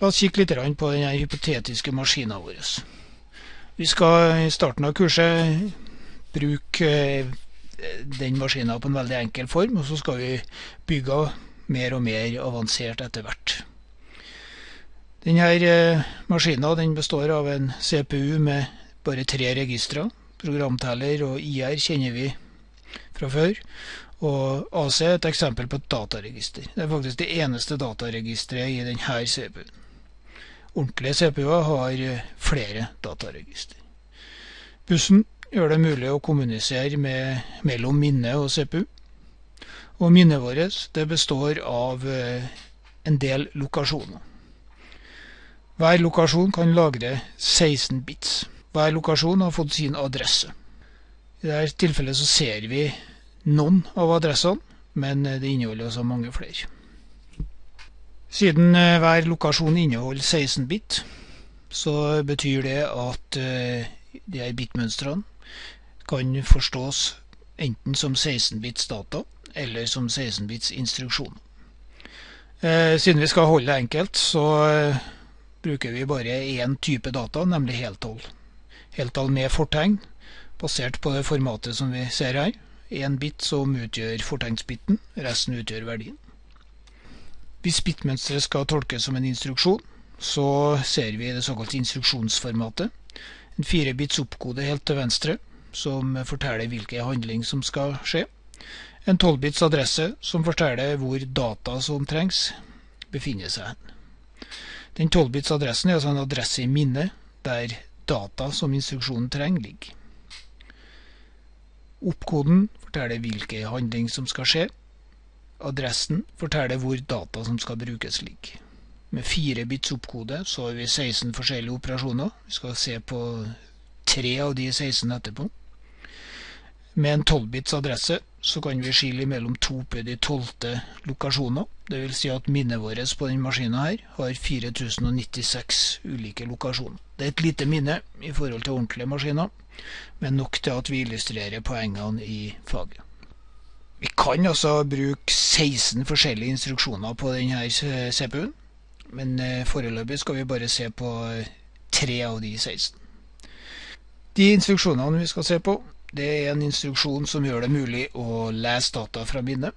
La oss kikke litt på denne hypotetiske maskinen vår. Vi skal i starten av kurset bruke eh, den maskinen på en veldig enkel form, og så skal vi bygge mer og mer avansert etter hvert. Denne eh, maskinen den består av en CPU med bare tre registre. Programteller og IR kjenner vi fra før. Og AC er et eksempel på et dataregister. Det er faktisk det eneste dataregisteret i denne CPU-en. Ordentlige CPU-er har eh, flere dataregister. Bussen gjør det mulig å kommunisere med, mellom minne og CPU. Og minnet vårt består av eh, en del lokasjoner. Hver lokasjon kan lagre 16 bits. Hver lokasjon har fått sin adresse. I dette tilfellet så ser vi noen av adressene, men det inneholder også mange flere. Siden eh, hver lokasjon inneholder 16 bit, så betyr det at eh, de her bitmønstrene kan forstås enten som 16 bits data eller som 16 bits instruksjon. Eh, siden vi skal holde det enkelt, så bruker vi bare én type data, nemlig heltall. Heltall med fortegn, basert på det formatet som vi ser her. Én bit som utgjør fortegnsbiten, resten utgjør verdien. Hvis bitmønsteret skal tolkes som en instruksjon, så ser vi det såkalte instruksjonsformatet. En firebits oppkode helt til venstre, som forteller hvilken handling som skal skje. En tolvbits adresse, som forteller hvor data som trengs, befinner seg hen. Den 12-bits adressen er altså en adresse i minnet der data som instruksjonen trenger, ligger. Oppkoden forteller hvilken handling som skal skje. Adressen forteller hvor data som skal brukes, ligger. Med fire bits oppkode så har vi 16 forskjellige operasjoner. Vi skal se på tre av de 16 etterpå. Med en 12-bits adresse så kan vi skille mellom to på de tolvte lokasjoner. Vil si at minnet vårt på denne maskinen her har 4096 ulike lokasjoner. Det er et lite minne i forhold til ordentlige maskiner, men nok til at vi illustrerer poengene i faget. Vi kan altså bruke 16 forskjellige instruksjoner på denne CPU-en, men eh, foreløpig skal vi bare se på eh, tre av de 16. De instruksjonene vi skal se på, det er en instruksjon som gjør det mulig å lese data fra minnet.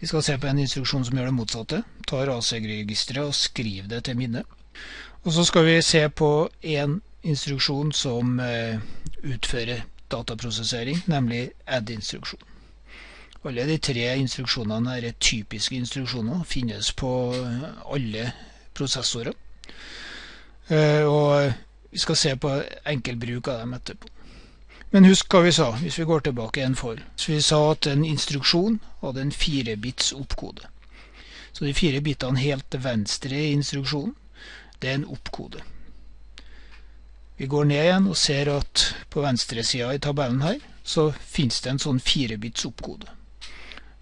Vi skal se på en instruksjon som gjør det motsatte. Tar AC-registeret og skriver det til minnet. Og så skal vi se på en instruksjon som eh, utfører dataprosessering, nemlig add-instruksjon. Alle de tre instruksjonene er typiske instruksjoner, finnes på eh, alle prosessorer. Eh, og vi skal se på enkel bruk av dem etterpå. Men husk hva vi sa, hvis vi går tilbake en for. Så vi sa at en instruksjon hadde en firebits oppkode. Så de fire bitene helt til venstre i instruksjonen, det er en oppkode. Vi går ned igjen og ser at på venstre sida i tabellen her, så finnes det en sånn firebits oppkode.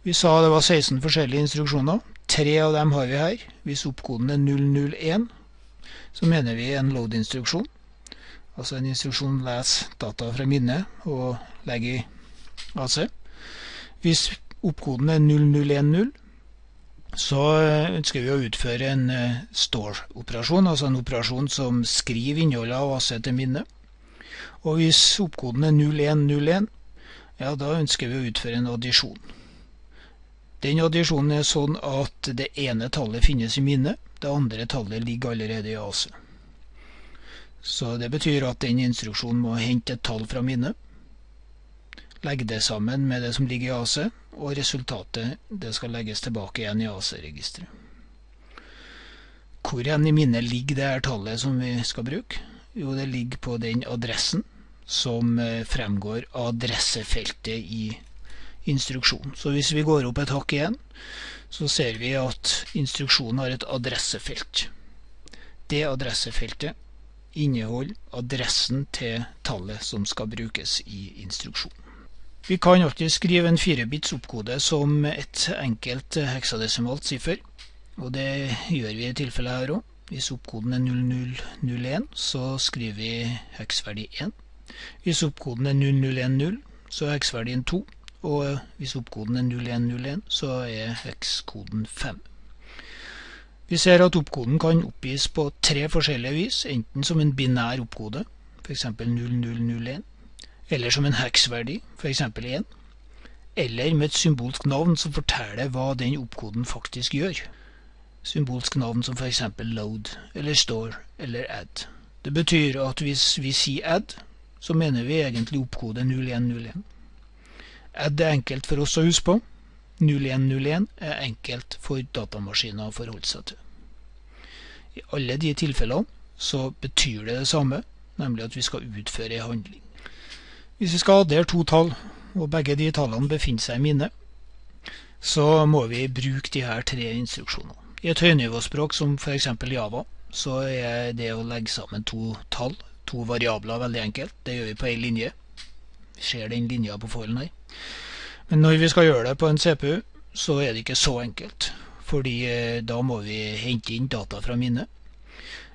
Vi sa det var 16 forskjellige instruksjoner. Tre av dem har vi her. Hvis oppkoden er 001, så mener vi en load-instruksjon. Altså en instruksjon leser data fra minnet og legger i AC. Hvis oppkoden er 0010, så ønsker vi å utføre en eh, store-operasjon, altså en operasjon som skriver innholdet av AC til minnet. Og hvis oppkoden er 0101, ja, da ønsker vi å utføre en addisjon. Den addisjonen er sånn at det ene tallet finnes i minnet, det andre tallet ligger allerede i AC. Så det betyr at den instruksjonen må hente et tall fra minnet, legge det sammen med det som ligger i AC, og resultatet det skal legges tilbake igjen i AC-registeret. Hvor igjen i minnet ligger det her tallet som vi skal bruke? Jo, det ligger på den adressen som eh, fremgår adressefeltet i instruksjonen. Så hvis vi går opp et hakk igjen, så ser vi at instruksjonen har et adressefelt. Det adressefeltet inneholder adressen til tallet som skal brukes i instruksjonen. Vi kan alltid skrive en firebits oppkode som et enkelt heksadesimalt siffer, og det gjør vi i tilfellet her òg. Hvis oppkoden er 0001, så skriver vi heksverdi 1. Hvis oppkoden er 0010, så er heksverdien 2. Og hvis oppkoden er 0101, så er hekskoden 5. Vi ser at oppkoden kan oppgis på tre forskjellige vis, enten som en binær oppkode, f.eks. 0001, eller som en heksverdi, f.eks. 1, eller med et symbolsk navn som forteller hva den oppkoden faktisk gjør. Symbolsk navn som f.eks. load, eller store, eller add. Det betyr at hvis vi sier add, så mener vi egentlig oppkode 0101. Add er enkelt for oss å huske på. 0101 er enkelt for datamaskiner å forholde seg til. I alle de tilfellene så betyr det det samme, nemlig at vi skal utføre en handling. Hvis vi skal addere to tall, og begge de tallene befinner seg i minnet, så må vi bruke de her tre instruksjonene. I et høynivåspråk som f.eks. Java, så er det å legge sammen to tall, to variabler, veldig enkelt. Det gjør vi på én linje. Ser den linja på foilen her. Men når vi skal gjøre det på en CPU, så er det ikke så enkelt. Fordi eh, da må vi hente inn data fra minnet.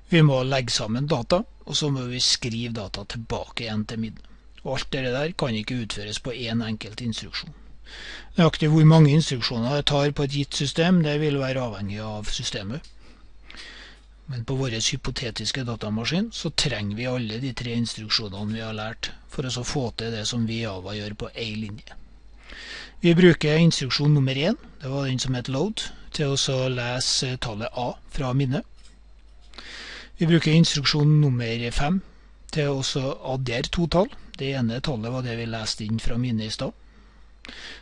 Vi må legge sammen data, og så må vi skrive data tilbake igjen til minnet. Og alt det der kan ikke utføres på én en enkelt instruksjon. Nøyaktig hvor mange instruksjoner det tar på et gitt system, det vil være avhengig av systemet. Men på vår hypotetiske datamaskin så trenger vi alle de tre instruksjonene vi har lært for å få til det som vi i Java gjør på én linje. Vi bruker instruksjon nummer én, det var den som het load, til å lese tallet A fra minnet. Vi bruker instruksjon nummer fem til å addere to tall. Det ene tallet var det vi leste inn fra minnet i stad.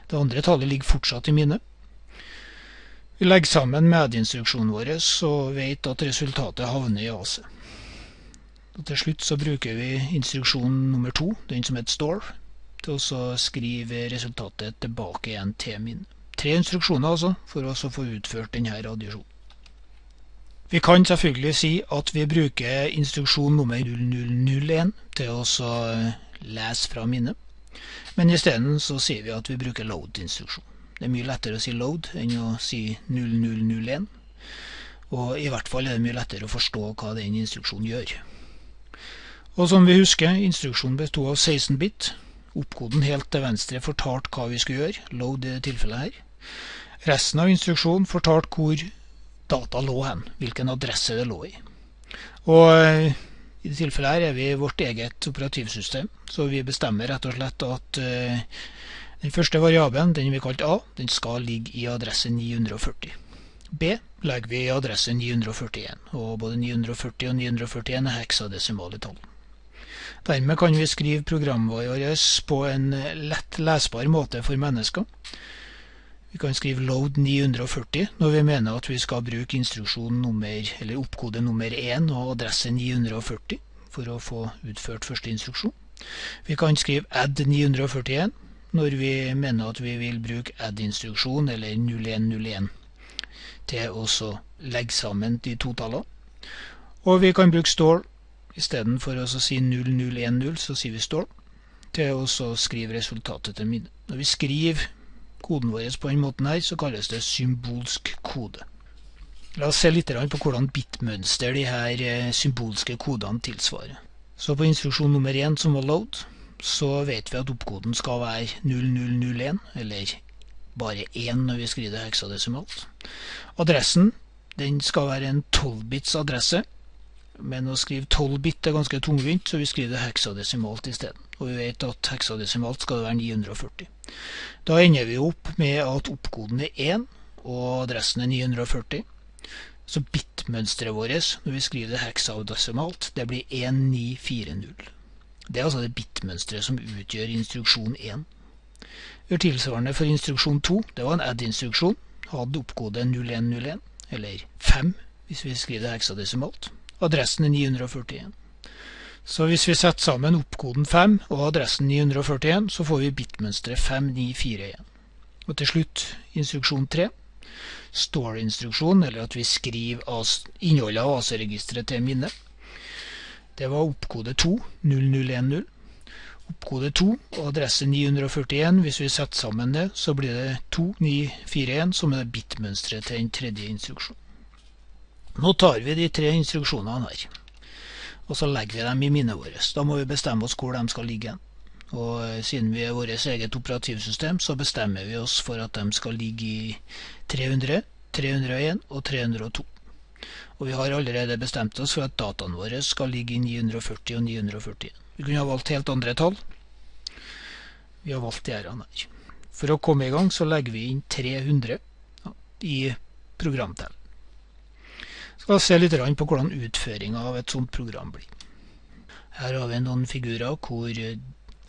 Det andre tallet ligger fortsatt i minnet. Vi legger sammen medinstruksjonen vår og vet at resultatet havner i AC. Og til slutt så bruker vi instruksjon nummer to, den som heter store, til å skrive resultatet tilbake igjen til min. Tre instruksjoner altså, for å få utført denne addisjonen. Vi kan selvfølgelig si at vi bruker instruksjon nummer 0001 til å lese fra minnet. Men isteden så sier vi at vi bruker load-instruksjon. Det er mye lettere å si load enn å si 0001. Og i hvert fall er det mye lettere å forstå hva den instruksjonen gjør. Og som vi husker, instruksjonen bestod av 16 bit. Oppkoden helt til venstre fortalte hva vi skulle gjøre, load i tilfellet her. Resten av instruksjonen fortalte hvor data lå hen, hvilken adresse det lå i. Og eh, i det tilfellet her er vi vårt eget operativsystem, så vi bestemmer rett og slett at uh, den første variabelen, den vi kalte A, den skal ligge i adresse 940. B legger vi i adresse 941, og både 940 og 941 er heksadesimale tall. Dermed kan vi skrive programmet på en lett lesbar måte for mennesker. Vi kan skrive load 940 når vi mener at vi skal bruke instruksjon nummer, eller oppkode nummer 1 og adresse 940 for å få utført første instruksjon. Vi kan skrive add 941 når vi mener at vi vil bruke add-instruksjon, eller 0101, til å legge sammen de to tallene. Og vi kan bruke stål istedenfor å si 0010, så sier vi stål til å skrive resultatet til minne. Når vi skriver koden vår på den måten her, så kalles det symbolsk kode. La oss se litt på hvordan bitmønster de her eh, symbolske kodene tilsvarer. Så på instruksjon nummer 1, som var load, så vet vi at oppkoden skal være 0001, eller bare 1 når vi skriver det heksadesimalt. Adressen den skal være en 12-bits adresse, men å skrive 12 bit er ganske tungvint, så vi skriver det heksadesimalt isteden. Og vi vet at heksadesimalt skal være 940. Da ender vi opp med at oppkoden er 1, og adressen er 940. Så bitmønsteret vårt, når vi skriver det heksadesimalt, det blir 1940. Det er altså det bitmønsteret som utgjør instruksjon 1. Gjør tilsvarende for instruksjon 2. Det var en add-instruksjon. Hadde oppkode 0101, eller 5 hvis vi skriver det heksadesimalt. Adressen er 941. Så hvis vi setter sammen oppkoden 5 og adressen 941, så får vi bitmønsteret 5941. Og til slutt instruksjon 3. Store-instruksjon, eller at vi skriver innholdet av AC-registeret til minnet. Det var oppkode 2, 0010. Oppkode 2 og adresse 941. Hvis vi setter sammen det, så blir det 2941, som er bitmønsteret til den tredje instruksjonen. Nå tar vi de tre instruksjonene her, og så legger vi dem i minnet vårt. Da må vi bestemme oss hvor de skal ligge. Og eh, siden vi er vårt eget operativsystem, så bestemmer vi oss for at de skal ligge i 300, 301 og 302. Og vi har allerede bestemt oss for at dataene våre skal ligge i 940 og 940. Vi kunne ha valgt helt andre tall. Vi har valgt de her. For å komme i gang så legger vi inn 300 i programtell. Skal se litt på hvordan utføringa av et sånt program blir. Her har vi noen figurer hvor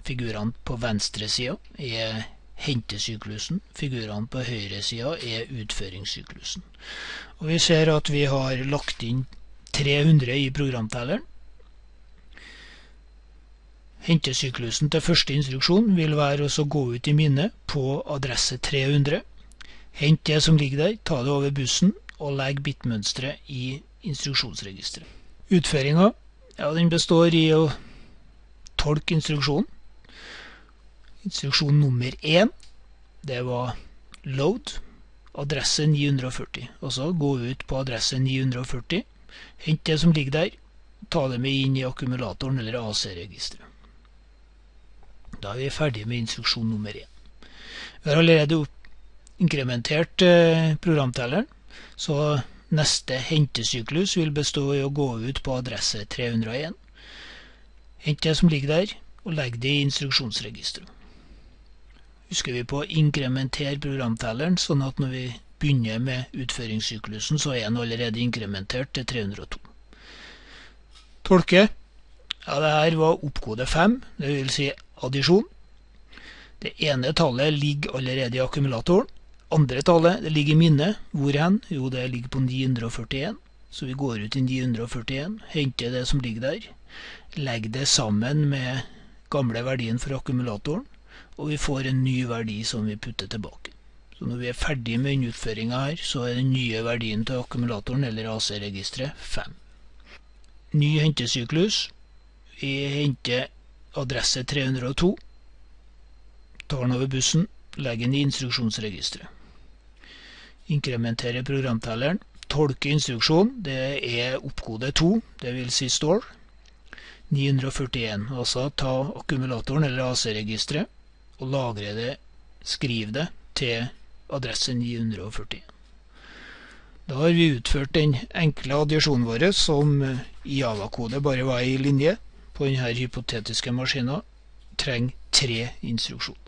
figurene på venstre sida er hentesyklusen. Figurene på høyresida er utføringssyklusen. Og Vi ser at vi har lagt inn 300 i programtelleren. Hentesyklusen til første instruksjon vil være å gå ut i minnet på adresse 300. Hent det som ligger der, ta det over bussen og legg bitmønsteret i instruksjonsregisteret. Utføringa ja, består i å tolke instruksjonen. Instruksjon nummer én, det var load, adresse 940. Altså gå ut på adresse 940, hent det som ligger der, ta det med inn i akkumulatoren eller AC-registeret. Da er vi ferdig med instruksjon nummer én. Vi har allerede inkrementert eh, programtelleren, så neste hentesyklus vil bestå i å gå ut på adresse 301. Hent det som ligger der, og legg det i instruksjonsregisteret husker vi på å inkrementere programtelleren, sånn at når vi begynner med utføringssyklusen, så er den allerede inkrementert til 302. Tolke. Ja, det her var oppkode 5, det vil si addisjon. Det ene tallet ligger allerede i akkumulatoren. Andre tallet det ligger i minnet. Hvor hen? Jo, det ligger på 941. Så vi går ut i 941, henter det som ligger der, legger det sammen med gamle verdien for akkumulatoren, og vi får en ny verdi som vi putter tilbake. Så når vi er ferdig med innutføringa her, så er den nye verdien til akkumulatoren eller AC-registeret 5. Ny hentesyklus. Vi henter adresse 302. Tar den over bussen, legger den i instruksjonsregisteret. Inkrementerer programtelleren. Tolker instruksjonen. Det er oppkode 2, dvs. Si store. 941. Altså ta akkumulatoren eller AC-registeret og lagre det, skriv det, til adresse 940. Da har vi utført den enkle addisjonen vår, som i Java-kode bare var i linje. På denne hypotetiske maskinen trenger tre instruksjoner.